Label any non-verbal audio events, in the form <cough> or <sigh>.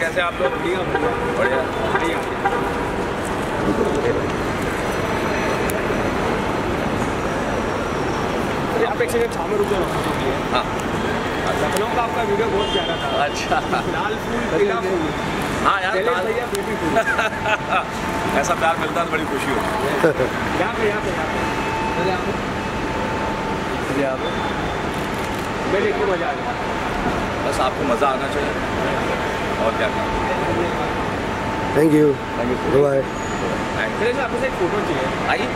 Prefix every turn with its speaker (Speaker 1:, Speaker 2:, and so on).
Speaker 1: कैसे आप लोग
Speaker 2: बढ़िया बढ़िया
Speaker 1: अरे आप एक सेकंड सामने रुको
Speaker 2: हाँ।
Speaker 1: लखनऊ का आपका वीडियो बहुत प्यारा था।
Speaker 2: अच्छा।
Speaker 1: लाल फूल पीला <laughs> फूल।
Speaker 2: हाँ यार लाल-
Speaker 1: भैया बेबी फूल। <laughs>
Speaker 2: ऐसा प्यार मिलता है तो बड़ी खुशी होती <laughs>
Speaker 1: पे यहाँ पे यहाँ पे
Speaker 2: है यहाँ पे। यहाँ पे
Speaker 1: मैं देख के मज़ा आ गया।
Speaker 2: बस आपको मज़ा आना चाहिए। और क्या
Speaker 3: thank you
Speaker 2: thank you
Speaker 3: bye
Speaker 1: आपसे एक फ़ोटो चाहिए।
Speaker 2: आइए